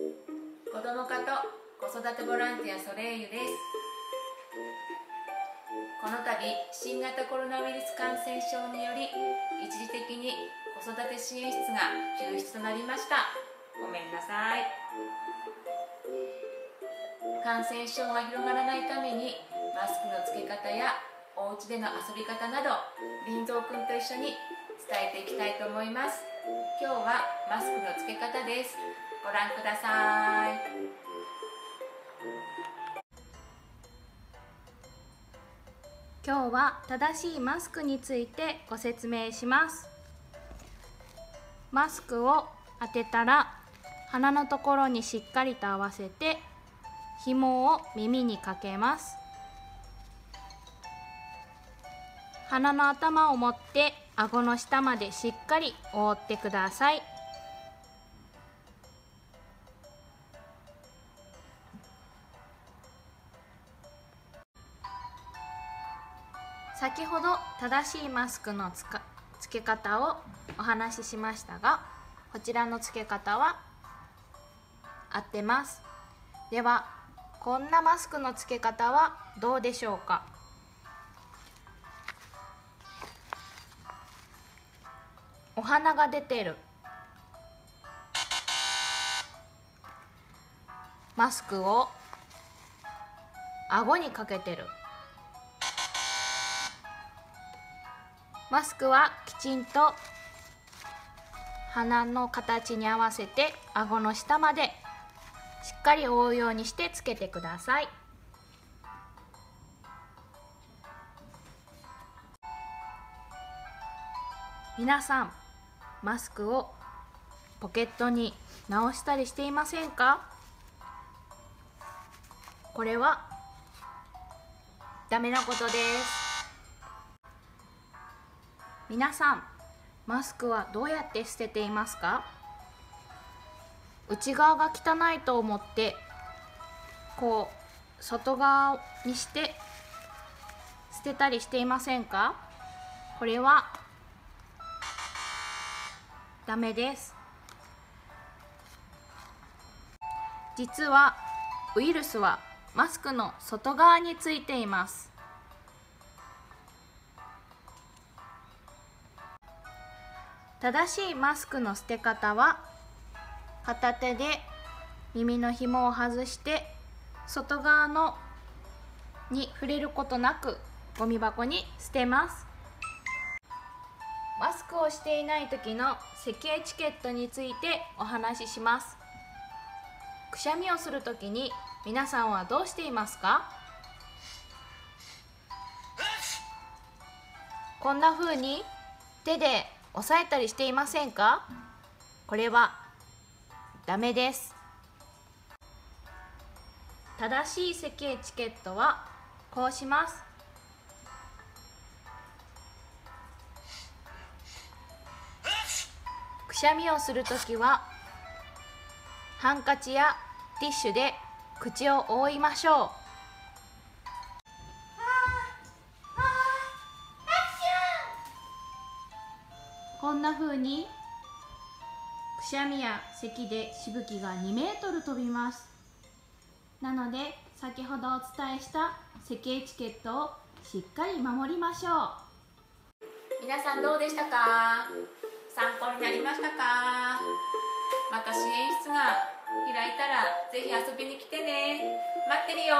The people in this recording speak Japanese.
子ども課と子育てボランティアソレイユです。この度新型コロナウイルス感染症により一時的に子育て支援室が休止となりました。ごめんなさい。感染症が広がらないためにマスクのつけ方やお家での遊び方など林蔵くんと一緒に伝えていきたいと思います。今日はマスクのつけ方です。ご覧ください。今日は正しいマスクについてご説明します。マスクを当てたら鼻のところにしっかりと合わせて紐を耳にかけます。鼻の頭を持って顎の下までしっかり覆ってください。先ほど正しいマスクのつかつけ方をお話ししましたがこちらのつけ方は合ってます。ではこんなマスクのつけ方はどうでしょうか？お花が出てる。マスクを顎にかけてる。マスクはきちんと鼻の形に合わせて顎の下までしっかり覆うようにしてつけてください。皆さんマスクをポケットに直したりしていませんか？これはダメなことです。皆さんマスクはどうやって捨てていますか？内側が汚いと思ってこう外側にして捨てたりしていませんか？これはダメです。実はウイルスはマスクの外側についています。正しいマスクの捨て方は片手で耳の紐を外して外側のに触れることなくゴミ箱に捨てます。マスクをしていない時の咳エチケットについてお話しします。くしゃみをする時に皆さんはどうしていますか？こんな風に手で押さえたりしていませんか？これはダメです。正しい咳エチケットはこうします。くしゃみをするときはハンカチやティッシュで口を覆いましょう。んな風にくしゃみや咳でしぶきが2メートル飛びます。なので先ほどお伝えした咳エチケットをしっかり守りましょう。皆さんどうでしたか？参考になりましたか？また支援室が開いたらぜひ遊びに来てね。待ってるよ